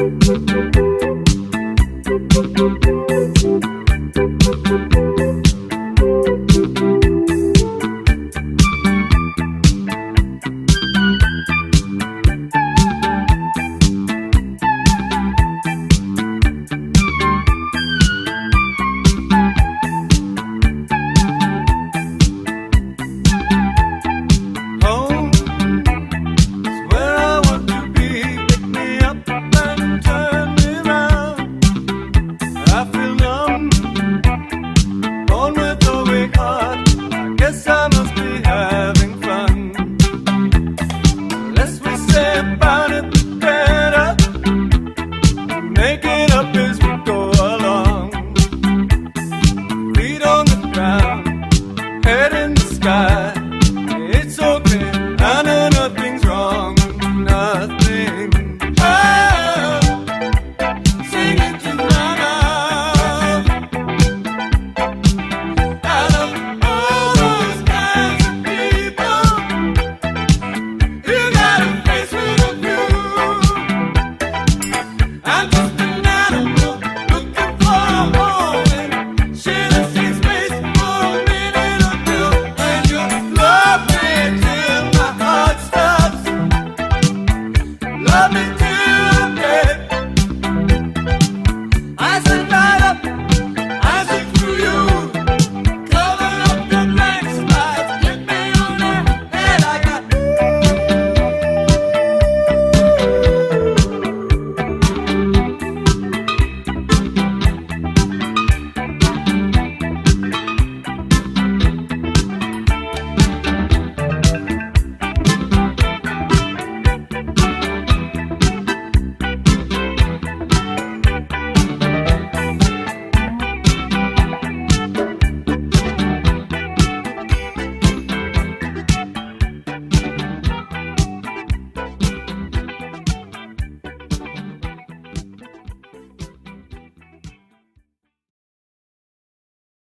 Música